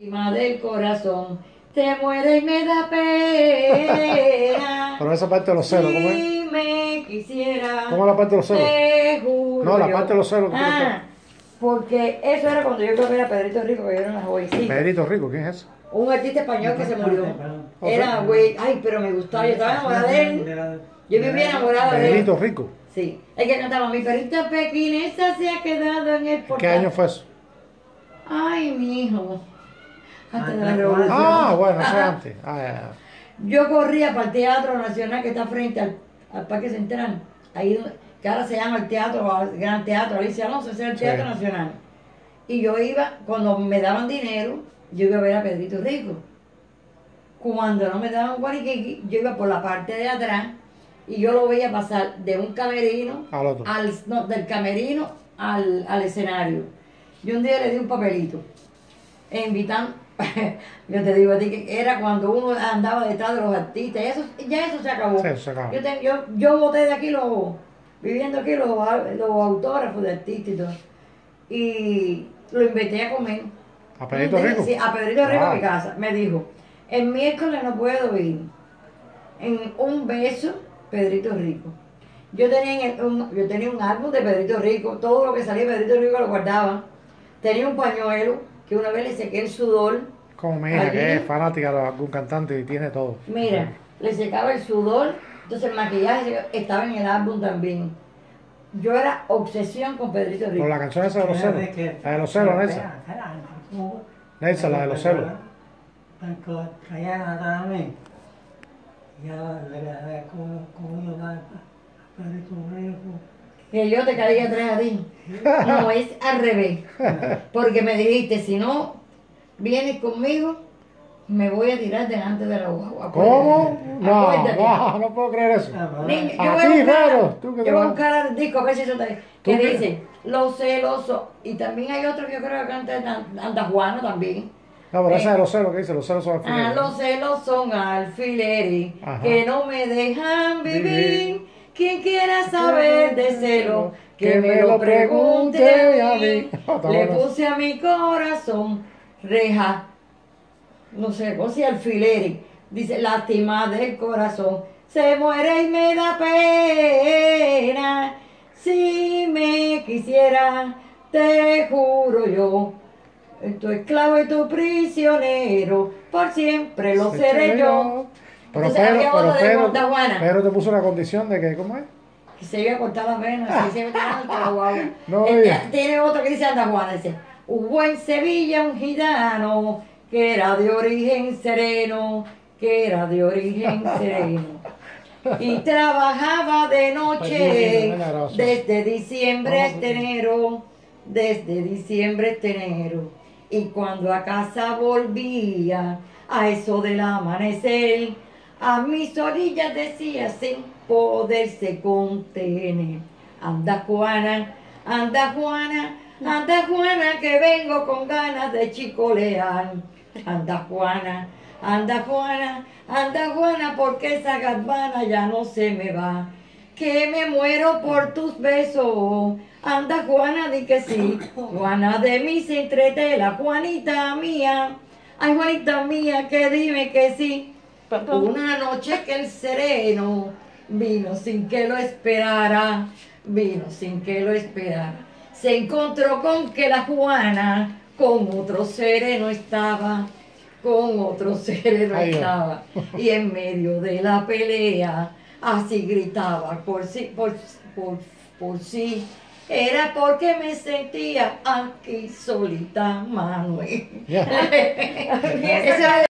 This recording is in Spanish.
Del corazón, te muere y me da pena. Pero esa parte de los celos, ¿cómo es? Si me quisiera. ¿Cómo es la parte de los celos? Te juro No, la parte de los celos Ah, porque eso era cuando yo creo que era Pedrito Rico, que yo era una jovencita. Pedrito Rico, ¿quién es eso? Un artista español que se murió. Era, güey, ay, pero me gustaba, yo estaba enamorada de él. Yo vivía enamorada de él. Pedrito Rico. Sí, el que cantaba, mi perrita pequinesa se ha quedado en el portal. ¿Qué año fue eso? Ay, mi hijo. Antes de la Ah, revolución. Ah, bueno, eso antes. Ah, ya, ya. Yo corría para el Teatro Nacional que está frente al, al Parque Central, ahí donde- que ahora se llama el Teatro, el Gran Teatro, Alicia Alonso, ese es el Sí. Teatro Nacional. Y yo iba, cuando me daban dinero, yo iba a ver a Pedrito Rico. Cuando no me daban guariquiqui, yo iba por la parte de atrás y yo lo veía pasar de un camerino Al otro. al, no, del camerino al, al escenario. Y un día le di un papelito, e invitando, yo te digo a ti que era cuando uno andaba detrás de los artistas, y eso, ya eso se acabó. Sí, eso se acabó. Yo, te- yo, yo boté de aquí los, viviendo aquí los, los autógrafos de artistas y todo. Y lo invité a comer. ¿A Pedrito Rico? Sí, a Pedrito Rico a Wow. mi casa. Me dijo, el miércoles no puedo ir. En un beso, Pedrito Rico. Yo tenía, en el- un, yo tenía un álbum de Pedrito Rico, todo lo que salía de Pedrito Rico lo guardaba. Tenía un pañuelo que una vez le sequé el sudor. Como mi hija, que es fanática de algún cantante y tiene todo. Mira, le secaba el sudor, entonces el maquillaje estaba en el álbum también. Yo era obsesión con Pedrito Rico. Por la canción esa de los celos. La de los celos, Nelson. Nelson, la de los celos. Que yo te caía atrás a ti. No, es al revés. Porque me dijiste, si no vienes conmigo, me voy a tirar delante de la guagua. ¿Cómo? No, no, no puedo creer eso. Niño, yo A voy buscar, tú que te yo voy a buscar el disco, a ver si eso ¿Tú que qué? dice, los celosos, y también hay otro que yo creo que canta Anda- Anda Juana también. No, pero esa Eh, de los celos, ¿qué dice? Los celos son Ah, alfileres. los celos son alfileres Ajá. que no me dejan vivir. Vivir. Quien quiera saber de celo, que, Que me lo pregunte a mí. Le bueno. puse a mi corazón reja, no sé, o sea, alfileres. Dice, lástima del corazón, se muere y me da pena. Si me quisiera, te juro yo. Tu esclavo y tu prisionero, por siempre lo seré yo. Pero Entonces, pero te puso una condición de que, ¿cómo es? Que se iba a cortar las venas, que se iba a tirar alto, guau. No Este, tiene otro que dice Anda Juana, dice, hubo en Sevilla un gitano que era de origen sereno, que era de origen sereno. Y trabajaba de noche desde diciembre hasta enero, desde diciembre hasta enero. Y cuando a casa volvía, a eso del amanecer, a mis orillas decía sin poderse contener. Anda Juana, anda Juana, anda Juana que vengo con ganas de chicolear. Anda Juana, anda Juana, anda Juana porque esa garbana ya no se me va. Que me muero por tus besos. Anda Juana, di que sí. Juana de mis entretela, Juanita mía. Ay, Juanita mía, que dime que sí. Una noche que el sereno vino sin que lo esperara, vino sin que lo esperara. Se encontró con que la Juana con otro sereno estaba, con otro sereno Ay, estaba. Y en medio de la pelea, así gritaba por sí, por, por, por sí. Era porque me sentía aquí solita, Manuel.